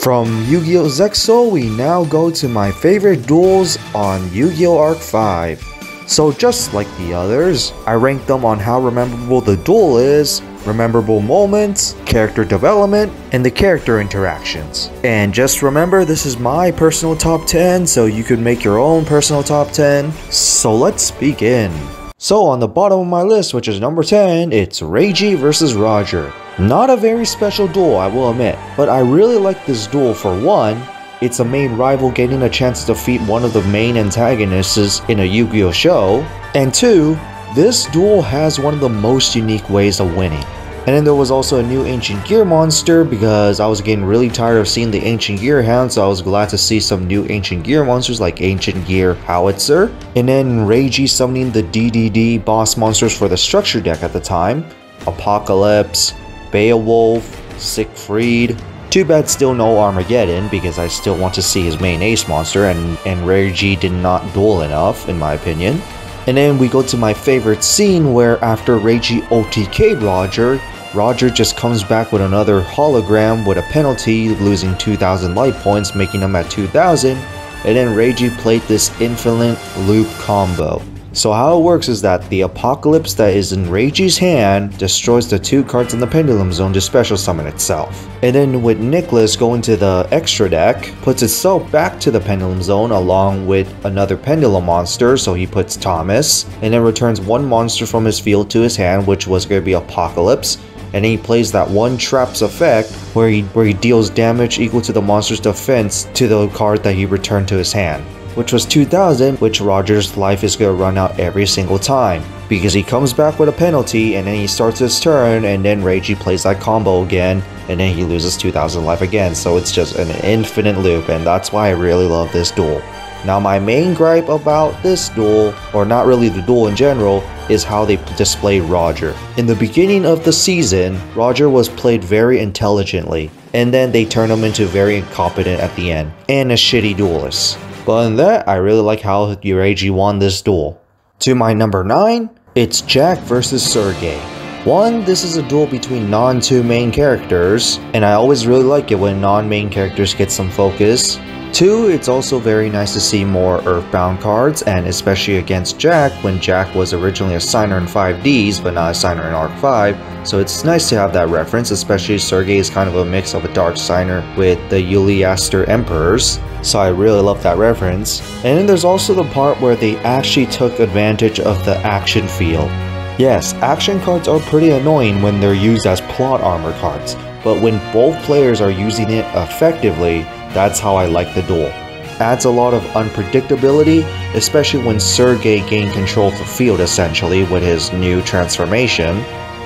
From Yu-Gi-Oh! Zexal, we now go to my favorite duels on Yu-Gi-Oh! Arc 5. So just like the others, I rank them on how rememberable the duel is, rememberable moments, character development, and the character interactions. And just remember, this is my personal top 10, so you could make your own personal top 10. So let's begin. So on the bottom of my list, which is number 10, it's Reiji versus Roger. Not a very special duel, I will admit, but I really like this duel for one, it's a main rival getting a chance to defeat one of the main antagonists in a Yu-Gi-Oh show, and two, this duel has one of the most unique ways of winning. And then there was also a new Ancient Gear monster because I was getting really tired of seeing the Ancient Gear Hound so I was glad to see some new Ancient Gear monsters like Ancient Gear Howitzer. And then Reiji summoning the DDD boss monsters for the structure deck at the time. Apocalypse, Beowulf, Siegfried. Too bad still no Armageddon because I still want to see his main ace monster and, and Reiji did not duel enough in my opinion. And then we go to my favorite scene where after Reiji OTK Roger, Roger just comes back with another hologram with a penalty, losing 2000 life points, making him at 2000, and then Reiji played this infinite loop combo. So how it works is that the Apocalypse that is in Reiji's hand destroys the two cards in the Pendulum Zone to special summon itself. And then with Nicholas going to the extra deck, puts itself back to the Pendulum Zone along with another Pendulum monster, so he puts Thomas, and then returns one monster from his field to his hand, which was going to be Apocalypse, and then he plays that one traps effect where he where he deals damage equal to the monster's defense to the card that he returned to his hand which was 2000, which Roger's life is to run out every single time. Because he comes back with a penalty and then he starts his turn and then Reiji plays that combo again and then he loses 2000 life again. So it's just an infinite loop and that's why I really love this duel. Now my main gripe about this duel, or not really the duel in general, is how they display Roger. In the beginning of the season, Roger was played very intelligently, and then they turn him into very incompetent at the end, and a shitty duelist. But in that, I really like how Reiji won this duel. To my number 9, it's Jack versus Sergey. One, this is a duel between non-two main characters, and I always really like it when non-main characters get some focus. Two, it's also very nice to see more Earthbound cards, and especially against Jack, when Jack was originally a signer in 5Ds, but not a signer in Arc 5, so it's nice to have that reference, especially Sergey is kind of a mix of a dark signer with the Yliaster Emperors, so I really love that reference. And then there's also the part where they actually took advantage of the action feel. Yes, action cards are pretty annoying when they're used as plot armor cards, but when both players are using it effectively, that's how I like the duel. Adds a lot of unpredictability, especially when Sergey gained control of the field essentially with his new transformation.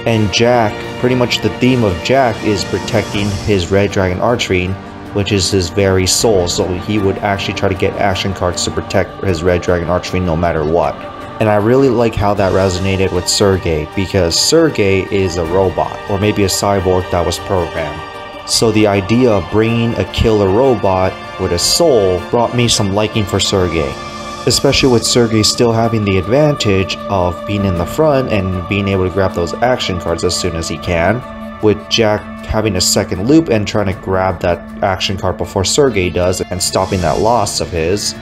And Jack, pretty much the theme of Jack is protecting his Red Dragon Archfiend, which is his very soul, so he would actually try to get action cards to protect his Red Dragon Archfiend no matter what. And I really like how that resonated with Sergey, because Sergey is a robot, or maybe a cyborg that was programmed. So the idea of bringing a killer robot with a soul brought me some liking for Sergey. Especially with Sergey still having the advantage of being in the front and being able to grab those action cards as soon as he can. With Jack having a second loop and trying to grab that action card before Sergey does and stopping that loss of his.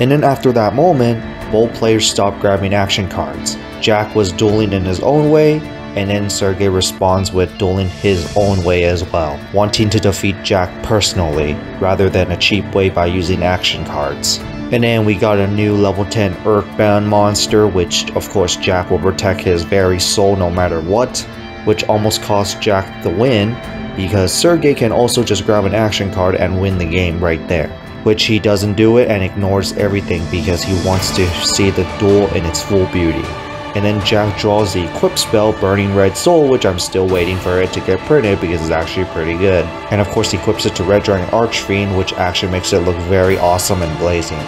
And then after that moment, both players stopped grabbing action cards. Jack was dueling in his own way, and then Sergey responds with dueling his own way as well, wanting to defeat Jack personally, rather than a cheap way by using action cards. And then we got a new level 10 Earthbound monster, which of course Jack will protect his very soul no matter what, which almost cost Jack the win, because Sergey can also just grab an action card and win the game right there. Which he doesn't do it and ignores everything because he wants to see the duel in its full beauty and then Jack draws the equip spell Burning Red Soul, which I'm still waiting for it to get printed because it's actually pretty good. And of course he equips it to Red Dragon Archfiend, which actually makes it look very awesome and blazing.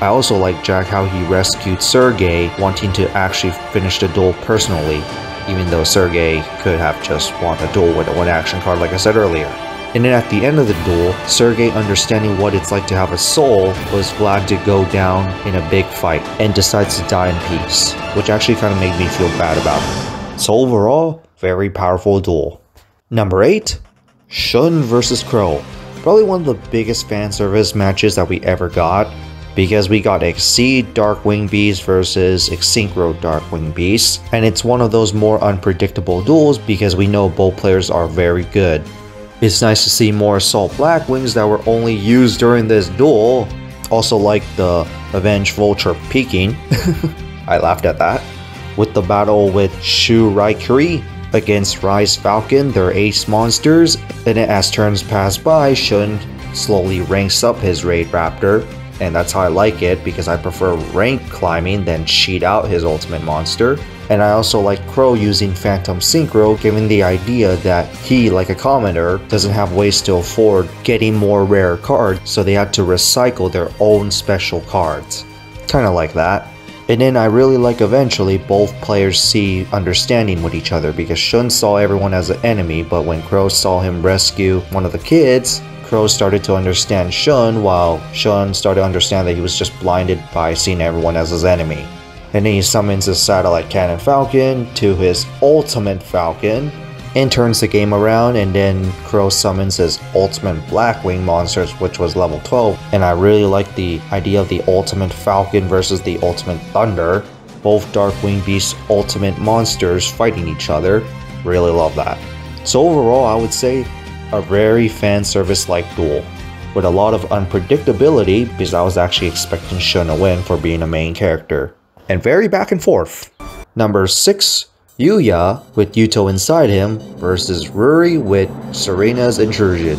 I also like Jack how he rescued Sergei wanting to actually finish the duel personally, even though Sergei could have just won a duel with a one action card like I said earlier. And then at the end of the duel, Sergey, understanding what it's like to have a soul, was glad to go down in a big fight and decides to die in peace, which actually kind of made me feel bad about it. So overall, very powerful duel. Number 8, Shun vs. Crow. Probably one of the biggest fan service matches that we ever got because we got Exceed Darkwing Beast versus Synchro Darkwing Beast, and it's one of those more unpredictable duels because we know both players are very good. It's nice to see more Assault Blackwings that were only used during this duel, also like the Avenge Vulture peeking. I laughed at that. With the battle with Shu Raikiri against Rise Falcon, their ace monsters, and as turns pass by, Shun slowly ranks up his Raid Raptor, and that's how I like it because I prefer rank climbing than cheat out his ultimate monster. And I also like Crow using Phantom Synchro given the idea that he, like a commenter, doesn't have ways to afford getting more rare cards so they had to recycle their own special cards. Kinda like that. And then I really like eventually both players see understanding with each other because Shun saw everyone as an enemy but when Crow saw him rescue one of the kids, Crow started to understand Shun while Shun started to understand that he was just blinded by seeing everyone as his enemy. And then he summons his satellite cannon Falcon to his ultimate Falcon and turns the game around and then Crow summons his ultimate Blackwing monsters which was level 12 and I really like the idea of the ultimate Falcon versus the ultimate Thunder. Both Darkwing Beast's ultimate monsters fighting each other. Really love that. So overall I would say a very fan service like duel with a lot of unpredictability because I was actually expecting Shun to win for being a main character and very back and forth number 6 Yuya with Yuto inside him versus Ruri with Serena's intrusion.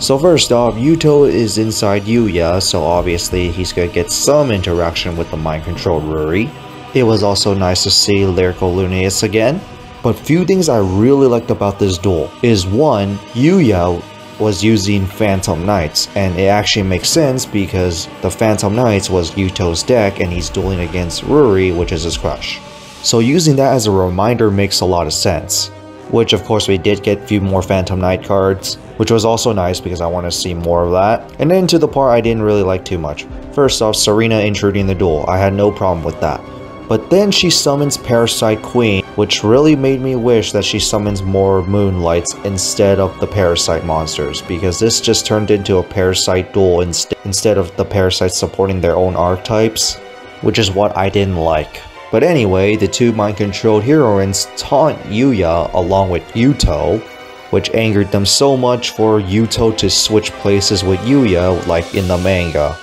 So first off, Yuto is inside Yuya, so obviously he's gonna get some interaction with the mind-controlled Ruri. It was also nice to see Lyrical Luscinia again. But few things I really liked about this duel is one, Yuya was using Phantom Knights, and it actually makes sense because the Phantom Knights was Yuto's deck and he's dueling against Ruri, which is his crush. So using that as a reminder makes a lot of sense. Which of course we did get a few more Phantom Knight cards, which was also nice because I want to see more of that. And then to the part I didn't really like too much. First off, Serena intruding the duel, I had no problem with that. But then she summons Parasite Queen, which really made me wish that she summons more Moonlights instead of the Parasite monsters, because this just turned into a Parasite duel inst instead of the Parasites supporting their own archetypes, which is what I didn't like. But anyway, the two mind-controlled heroines taunt Yuya along with Yuto, which angered them so much for Yuto to switch places with Yuya like in the manga.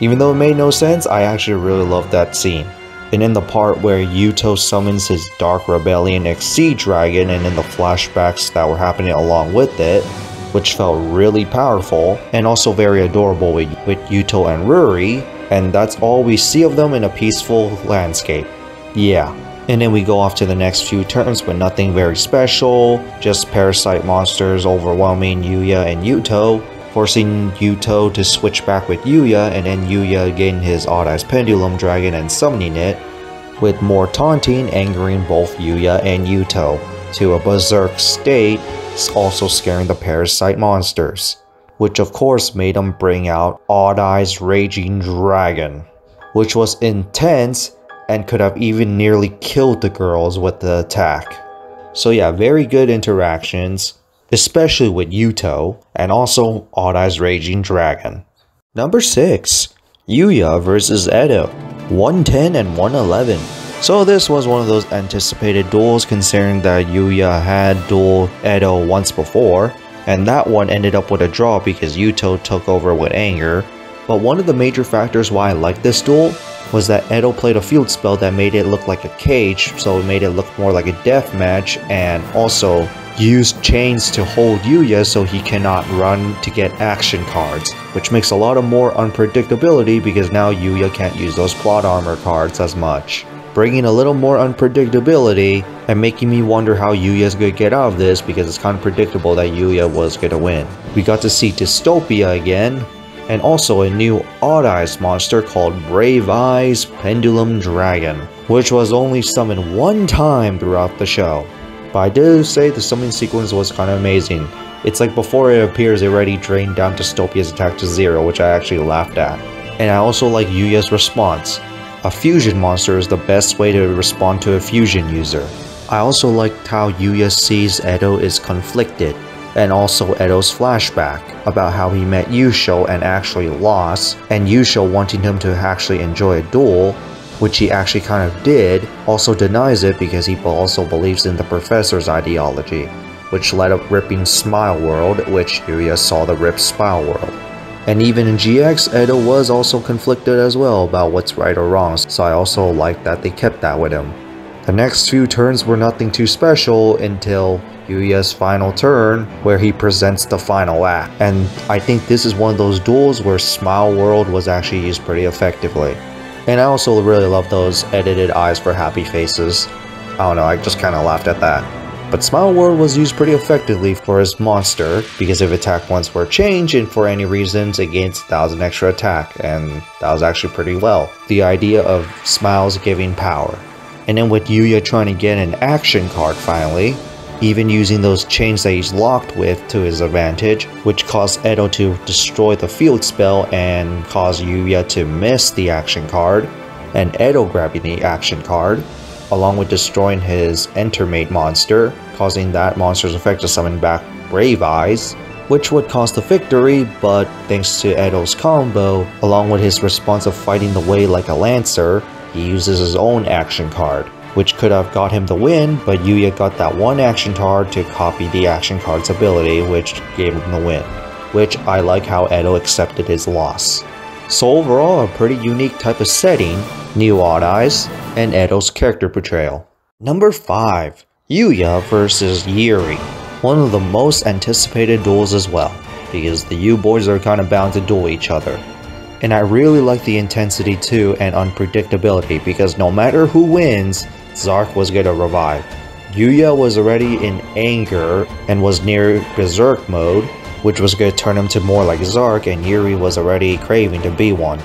Even though it made no sense, I actually really loved that scene. And in the part where Yuto summons his Dark Rebellion Exceed Dragon and in the flashbacks that were happening along with it, which felt really powerful and also very adorable with, with Yuto and Ruri, and that's all we see of them in a peaceful landscape. Yeah. And then we go off to the next few turns with nothing very special, just parasite monsters overwhelming Yuya and Yuto, forcing Yuto to switch back with Yuya and then Yuya getting his Odd Eyes Pendulum Dragon and summoning it, with more taunting angering both Yuya and Yuto to a berserk state, also scaring the parasite monsters, which of course made them bring out Odd Eyes Raging Dragon, which was intense and could have even nearly killed the girls with the attack. So yeah, very good interactions, especially with Yuto, and also Odd Eyes Raging Dragon. Number 6. Yuya vs Edo, 110 and 111. So this was one of those anticipated duels considering that Yuya had dueled Edo once before, and that one ended up with a draw because Yuto took over with anger. But one of the major factors why I like this duel was that Edo played a field spell that made it look like a cage, so it made it look more like a death match, and also used chains to hold Yuya so he cannot run to get action cards, which makes a lot of more unpredictability because now Yuya can't use those plot armor cards as much. Bringing a little more unpredictability and making me wonder how Yuya's gonna get out of this because it's kind of predictable that Yuya was gonna win. We got to see Dystopia again, and also a new Odd Eyes monster called Brave Eyes Pendulum Dragon, which was only summoned one time throughout the show. But I do say the summoning sequence was kind of amazing. It's like before it appears it already drained down Dystopia's attack to zero, which I actually laughed at. And I also like Yuya's response. A fusion monster is the best way to respond to a fusion user. I also liked how Yuya sees Edo is conflicted and also Edo's flashback about how he met Yusho and actually lost, and Yusho wanting him to actually enjoy a duel, which he actually kind of did, also denies it because he also believes in the professor's ideology, which led up ripping Smile World, which Yuya saw the ripped Smile World. And even in GX, Edo was also conflicted as well about what's right or wrong, so I also like that they kept that with him. The next few turns were nothing too special until Yuya's final turn, where he presents the final act. And I think this is one of those duels where Smile World was actually used pretty effectively. And I also really love those edited eyes for happy faces. I don't know, I just kind of laughed at that. But Smile World was used pretty effectively for his monster, because if attack points were changed and for any reasons it gains 1000 extra attack, and that was actually pretty well. The idea of Smiles giving power. And then with Yuya trying to get an action card finally, even using those chains that he's locked with to his advantage, which caused Edo to destroy the field spell and cause Yuya to miss the action card, and Edo grabbing the action card, along with destroying his Entermate monster, causing that monster's effect to summon back Brave Eyes, which would cause the victory, but thanks to Edo's combo, along with his response of fighting the way like a Lancer, he uses his own action card which could have got him the win, but Yuya got that one action card to copy the action card's ability, which gave him the win, which I like how Edo accepted his loss. So overall, a pretty unique type of setting, new odd eyes, and Edo's character portrayal. Number 5. Yuya versus Yuri. One of the most anticipated duels as well, because the U boys are kinda bound to duel each other. And I really like the intensity too and unpredictability because no matter who wins, Zarc was gonna revive. Yuya was already in anger and was near berserk mode, which was gonna turn him to more like Zarc and Yuri was already craving to be one.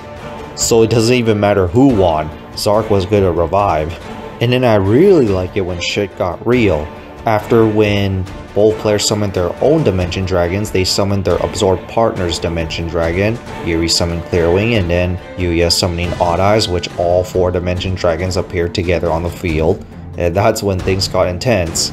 So it doesn't even matter who won, Zarc was gonna revive. And then I really like it when shit got real. After when both players summoned their own Dimension Dragons, they summoned their absorbed partner's Dimension Dragon, Yuri summoned Clearwing, and then Yuya summoning Odd Eyes, which all four Dimension Dragons appeared together on the field. And that's when things got intense.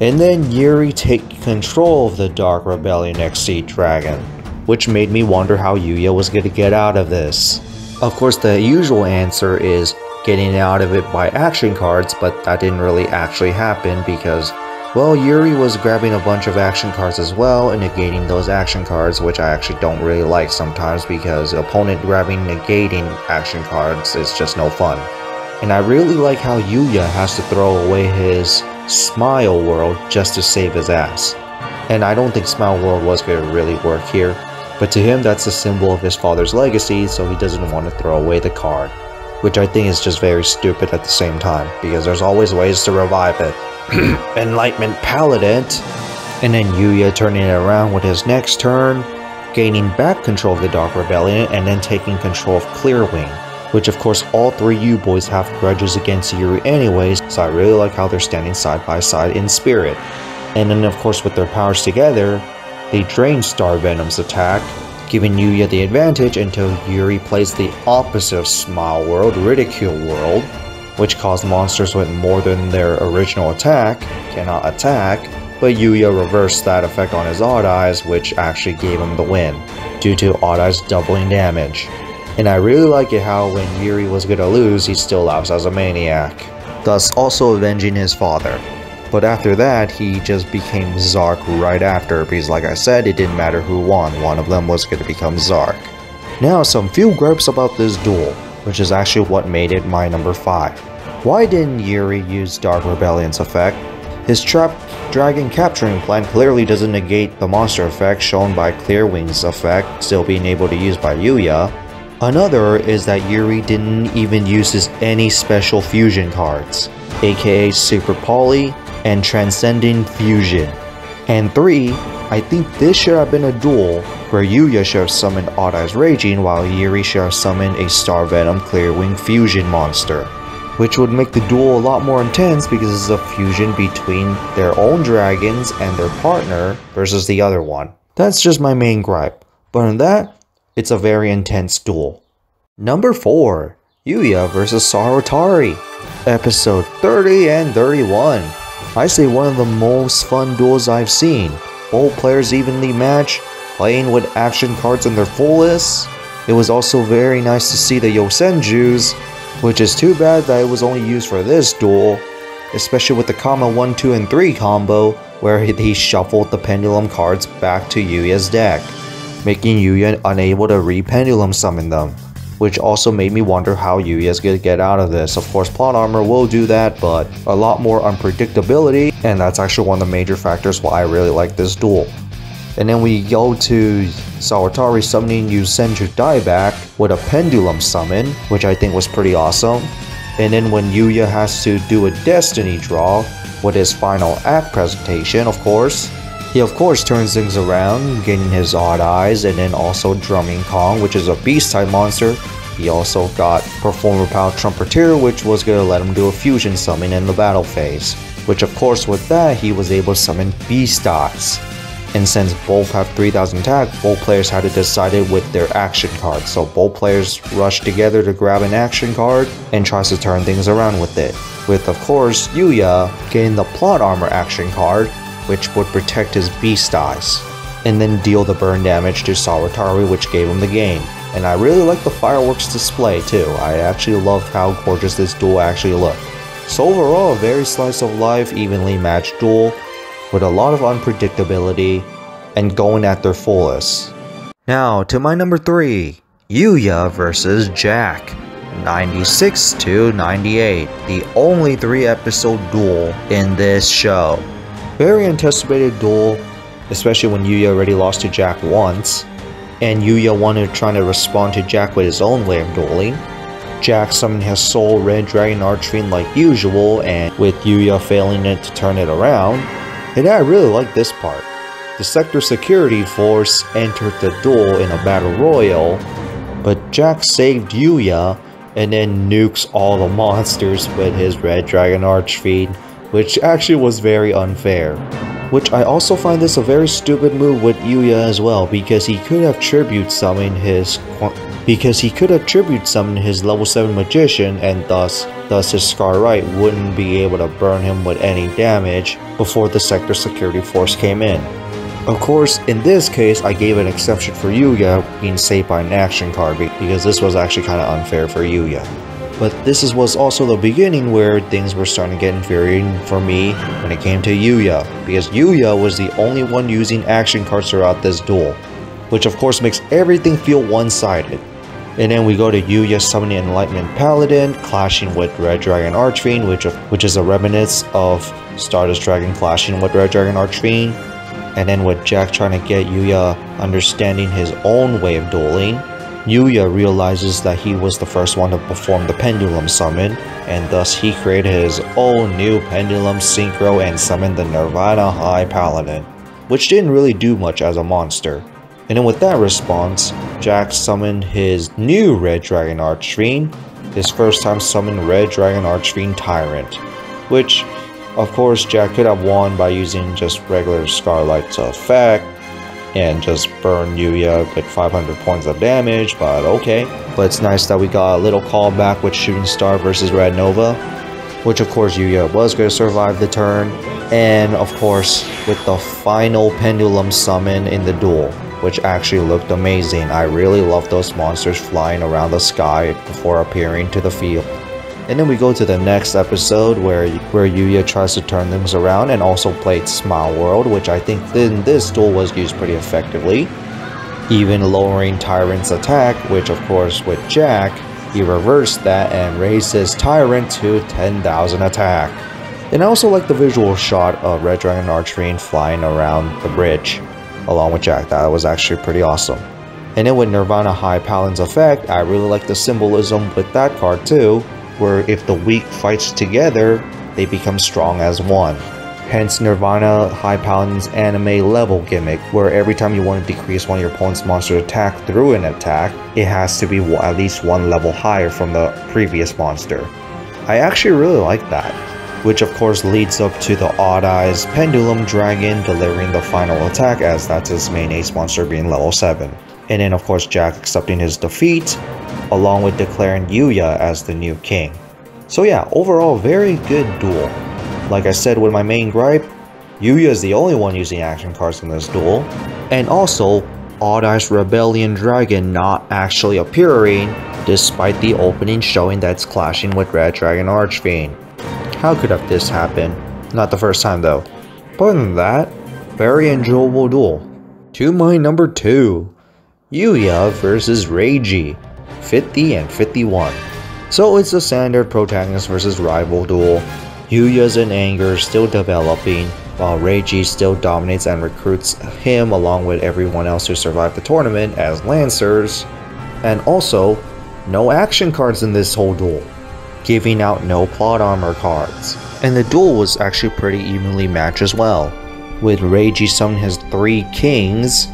And then Yuri take control of the Dark Rebellion Exceed Dragon, which made me wonder how Yuya was going to get out of this. Of course, the usual answer is getting out of it by action cards, but that didn't really actually happen because well, Yuri was grabbing a bunch of action cards as well and negating those action cards, which I actually don't really like sometimes because opponent grabbing negating action cards is just no fun. And I really like how Yuya has to throw away his Smile World just to save his ass. And I don't think Smile World was going to really work here, but to him that's a symbol of his father's legacy, so he doesn't want to throw away the card. Which I think is just very stupid at the same time, because there's always ways to revive it. Enlightenment Paladin, and then Yuya turning it around with his next turn, gaining back control of the Dark Rebellion, and then taking control of Clearwing. Which of course all three U-boys have grudges against Yuri anyways, so I really like how they're standing side by side in spirit. And then of course with their powers together, they drain Star Venom's attack, giving Yuya the advantage until Yuri plays the opposite of Smile World, Ridicule World, which caused monsters with more than their original attack cannot attack, but Yuya reversed that effect on his Odd Eyes, which actually gave him the win, due to Odd Eyes doubling damage. And I really like it how when Yuri was gonna lose, he still laughs as a maniac, thus also avenging his father. But after that, he just became Zarc right after, because like I said, it didn't matter who won, one of them was gonna become Zarc. Now some few gripes about this duel which is actually what made it my number 5. Why didn't Yuri use Dark Rebellion's effect? His Trap Dragon capturing plan clearly doesn't negate the monster effect shown by Clearwing's effect still being able to use by Yuya. Another is that Yuri didn't even use his any special fusion cards, aka Super Poly and Transcending Fusion. And 3, I think this should have been a duel where Yuya should have summoned Eyes Raging while Yuri should have summoned a Star Venom Clearwing fusion monster. Which would make the duel a lot more intense because it's a fusion between their own dragons and their partner versus the other one. That's just my main gripe. But in that, it's a very intense duel. Number 4. Yuya vs Sawatari. Episode 30 and 31. I say one of the most fun duels I've seen both players evenly matched, playing with action cards in their fullest. It was also very nice to see the Yosenjus, which is too bad that it was only used for this duel, especially with the Kama 1, 2, and 3 combo, where he shuffled the pendulum cards back to Yuya's deck, making Yuya unable to re-pendulum summon them which also made me wonder how Yuya's gonna get out of this. Of course, plot armor will do that, but a lot more unpredictability, and that's actually one of the major factors why I really like this duel. And then we go to Sawatari summoning Yosenju Daibak with a Pendulum summon, which I think was pretty awesome. And then when Yuya has to do a Destiny draw with his final act presentation, of course, he of course turns things around, getting his odd eyes, and then also Drumming Kong, which is a beast type monster. He also got Performer Power Trumpeter, which was gonna let him do a fusion summon in the battle phase. Which of course with that, he was able to summon Beast Dots. And since both have 3000 attack, both players had to decide it with their action card. So both players rush together to grab an action card and tries to turn things around with it. With of course Yuya getting the plot armor action card which would protect his beast eyes, and then deal the burn damage to Sawatari which gave him the game. And I really like the fireworks display too, I actually loved how gorgeous this duel actually looked. So overall, a very slice of life, evenly matched duel, with a lot of unpredictability, and going at their fullest. Now, to my number 3, Yuya versus Jack. 96 to 98, the only 3 episode duel in this show. Very anticipated duel, especially when Yuya already lost to Jack once, and Yuya wanted trying to respond to Jack with his own way of dueling. Jack summoned his Soul Red Dragon Archfiend like usual, and with Yuya failing it to turn it around. And I really like this part. The Sector Security Force entered the duel in a battle royal, but Jack saved Yuya and then nukes all the monsters with his Red Dragon Archfiend which actually was very unfair. Which I also find this a very stupid move with Yuya as well, because he could have tribute summoned his because he could have tribute summoned his level 7 magician and thus thus his Scarlight wouldn't be able to burn him with any damage before the sector security force came in. Of course, in this case, I gave an exception for Yuya being saved by an action card because this was actually kind of unfair for Yuya. But this is, was also the beginning where things were starting to get infuriating for me when it came to Yuya, because Yuya was the only one using action cards throughout this duel, which of course makes everything feel one-sided. And then we go to Yuya summoning Enlightenment Paladin, clashing with Red Dragon Archfiend, which, which is a remnants of Stardust Dragon clashing with Red Dragon Archfiend. And then with Jack trying to get Yuya understanding his own way of dueling, Yuya realizes that he was the first one to perform the Pendulum Summon, and thus he created his own new Pendulum Synchro and summoned the Nirvana High Paladin, which didn't really do much as a monster. And then with that response, Jack summoned his new Red Dragon Archfiend, his first time summoned Red Dragon Archfiend Tyrant, which of course Jack could have won by using just regular Scarlight's effect, and just burn Yuya with 500 points of damage, but okay. But it's nice that we got a little callback with Shooting Star versus Red Nova, which of course Yuya was going to survive the turn, and of course with the final Pendulum summon in the duel, which actually looked amazing. I really love those monsters flying around the sky before appearing to the field. And then we go to the next episode where where Yuya tries to turn things around and also played Smile World, which I think in this duel was used pretty effectively. Even lowering Tyrant's attack, which of course with Jack, he reversed that and raised his Tyrant to 10,000 attack. And I also like the visual shot of Red Dragon Archfiend flying around the bridge, along with Jack, that was actually pretty awesome. And then with Nirvana High Paladin's effect, I really like the symbolism with that card too, where if the weak fights together, they become strong as one. Hence Nirvana High Paladin's anime level gimmick, where every time you want to decrease one of your opponent's monster attack through an attack, it has to be at least one level higher from the previous monster. I actually really like that, which of course leads up to the Odd Eyes Pendulum Dragon delivering the final attack as that's his main ace monster being level 7. And then of course Jack accepting his defeat, along with declaring Yuya as the new king. So yeah, overall very good duel. Like I said with my main gripe, Yuya is the only one using action cards in this duel, and also Odd Eyes Rebellion Dragon not actually appearing despite the opening showing that it's clashing with Red Dragon Archfiend. How could have this happen? Not the first time though. But other than that, very enjoyable duel. To my number 2, Yuya versus Reiji, 50 and 51. So it's a standard protagonist versus rival duel. Yuya's in anger still developing, while Reiji still dominates and recruits him along with everyone else who survived the tournament as Lancers. And also, no action cards in this whole duel, giving out no plot armor cards. And the duel was actually pretty evenly matched as well, with Reiji summoning his three kings,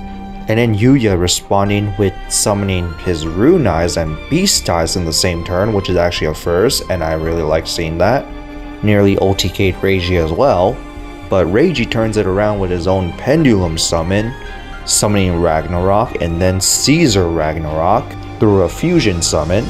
and then Yuya responding with summoning his Rune Eyes and Beast Eyes in the same turn, which is actually a first, and I really like seeing that. Nearly OTK'd Reiji as well, but Reiji turns it around with his own Pendulum summon, summoning Ragnarok and then Caesar Ragnarok through a fusion summon,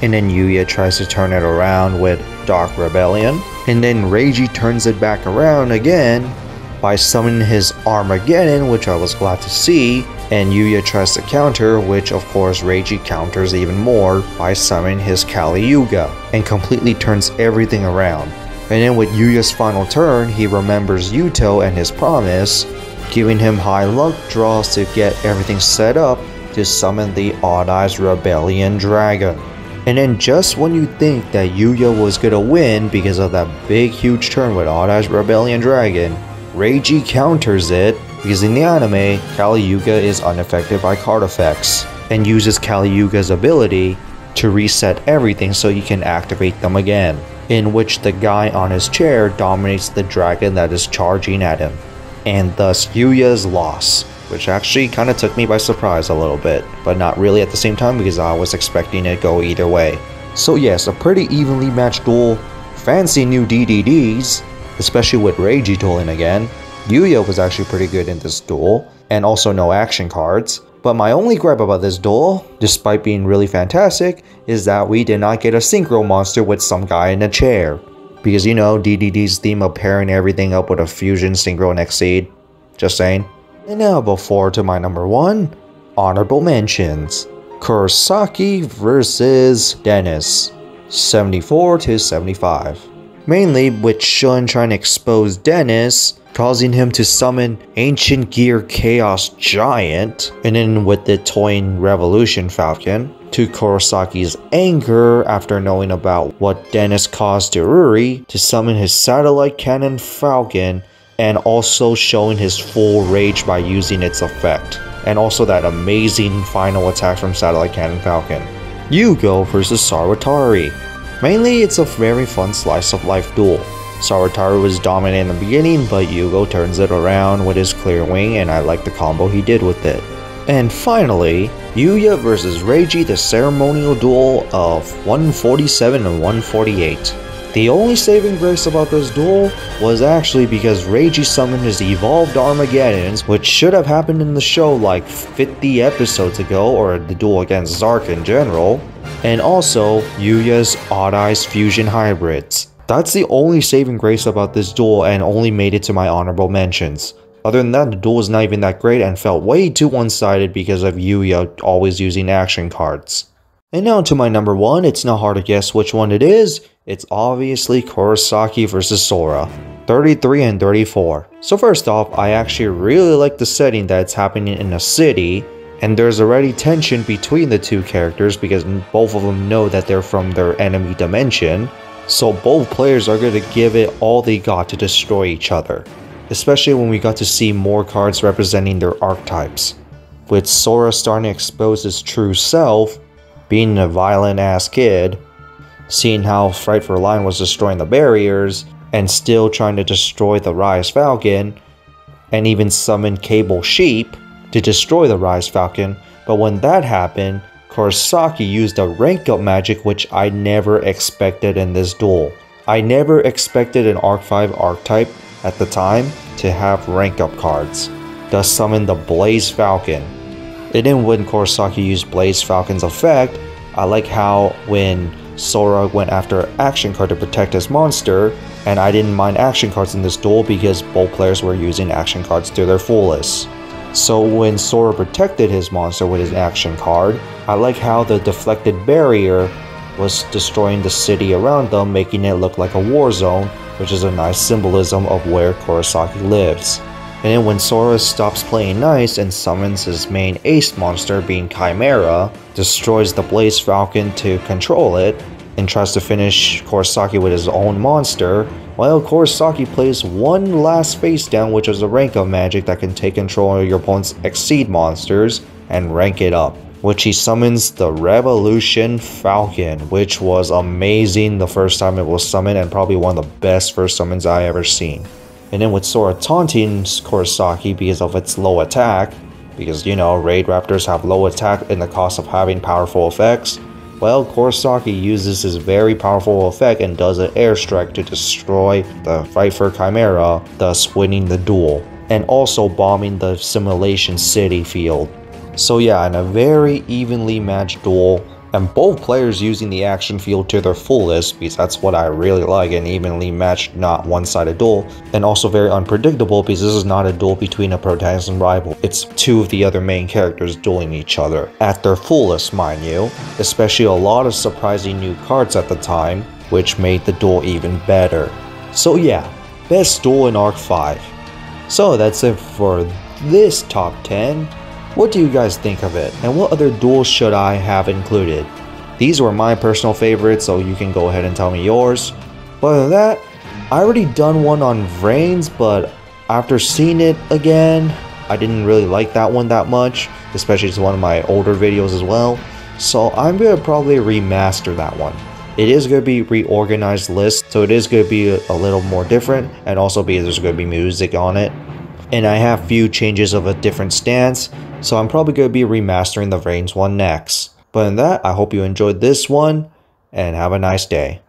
and then Yuya tries to turn it around with Dark Rebellion, and then Reiji turns it back around again by summoning his Armageddon, which I was glad to see, and Yuya tries to counter, which of course Reiji counters even more by summoning his Kali Yuga, and completely turns everything around. And then with Yuya's final turn, he remembers Yuto and his promise, giving him high luck draws to get everything set up to summon the Odd Eyes Rebellion Dragon. And then just when you think that Yuya was gonna win because of that big huge turn with Odd Eyes Rebellion Dragon, Reiji counters it because in the anime, Kali Yuga is unaffected by card effects and uses Kali Yuga's ability to reset everything so you can activate them again, in which the guy on his chair dominates the dragon that is charging at him, and thus Yuya's loss, which actually kind of took me by surprise a little bit, but not really at the same time because I was expecting it to go either way. So yes, a pretty evenly matched duel, fancy new DDDs, especially with Reiji dueling again. Yuya was actually pretty good in this duel, and also no action cards. But my only gripe about this duel, despite being really fantastic, is that we did not get a synchro monster with some guy in a chair. Because you know, DDD's theme of pairing everything up with a fusion synchro and exceed. Just saying. And now before to my number one, honorable mentions. Kurosaki versus Dennis, 74 to 75. Mainly with Shun trying to expose Dennis, causing him to summon Ancient Gear Chaos Giant, and then with the Toyin Revolution Falcon, to Kurosaki's anger after knowing about what Dennis caused to Ruri to summon his Satellite Cannon Falcon and also showing his full rage by using its effect, and also that amazing final attack from Satellite Cannon Falcon. Yugo versus Sawatari. Mainly, it's a very fun slice of life duel. Sawatari was dominant in the beginning, but Yugo turns it around with his clear wing, and I like the combo he did with it. And finally, Yuya versus Reiji, the ceremonial duel of 147 and 148. The only saving grace about this duel was actually because Reiji summoned his evolved Armageddons, which should have happened in the show like 50 episodes ago, or the duel against Zarc in general, and also Yuya's Odd Eyes Fusion Hybrids. That's the only saving grace about this duel and only made it to my honorable mentions. Other than that, the duel was not even that great and felt way too one-sided because of Yuya oh always using action cards. And now to my number one, it's not hard to guess which one it is. It's obviously Kurosaki vs Sora, 33 and 34. So first off, I actually really like the setting that it's happening in a city, and there's already tension between the two characters because both of them know that they're from their enemy dimension, so both players are going to give it all they got to destroy each other. Especially when we got to see more cards representing their archetypes. With Sora starting to expose his true self, being a violent ass kid, seeing how Frightful Lion was destroying the barriers, and still trying to destroy the Rise Falcon, and even summon Cable Sheep to destroy the Rise Falcon. But when that happened, Kurosaki used a rank up magic which I never expected in this duel. I never expected an Arc 5 archetype at the time to have rank up cards. Thus summon the Blaze Falcon. And then when Kurosaki used Blaze Falcon's effect, I like how when Sora went after action card to protect his monster, and I didn't mind action cards in this duel because both players were using action cards to their fullest. So when Sora protected his monster with his action card, I like how the deflected barrier was destroying the city around them, making it look like a war zone, which is a nice symbolism of where Kurosaki lives. And then when Sora stops playing nice and summons his main ace monster being Chimera, destroys the Blaze Falcon to control it, and tries to finish Kurosaki with his own monster, while Kurosaki plays one last face down which is a rank of magic that can take control of your opponent's Exceed monsters and rank it up which he summons the Revolution Falcon, which was amazing the first time it was summoned and probably one of the best first summons I ever seen. And then with Sora taunting Kurosaki because of its low attack, because you know, Raid Raptors have low attack in the cost of having powerful effects, well, Kurosaki uses his very powerful effect and does an airstrike to destroy the Viper Chimera, thus winning the duel, and also bombing the simulation city field. So yeah, in a very evenly matched duel, and both players using the action field to their fullest, because that's what I really like, an evenly matched, not one-sided duel, and also very unpredictable because this is not a duel between a protagonist and rival. It's two of the other main characters dueling each other, at their fullest, mind you, especially a lot of surprising new cards at the time, which made the duel even better. So yeah, best duel in Arc 5. So that's it for this top 10. What do you guys think of it, and what other duels should I have included? These were my personal favorites, so you can go ahead and tell me yours. But other than that, I already done one on Vrains, but after seeing it again, I didn't really like that one that much, especially it's one of my older videos as well. So I'm gonna probably remaster that one. It is to be reorganized list, so it is to be a, a little more different, and also because there's to be music on it. And I have few changes of a different stance, so I'm probably going to be remastering the Vrains one next. But in that, I hope you enjoyed this one, and have a nice day.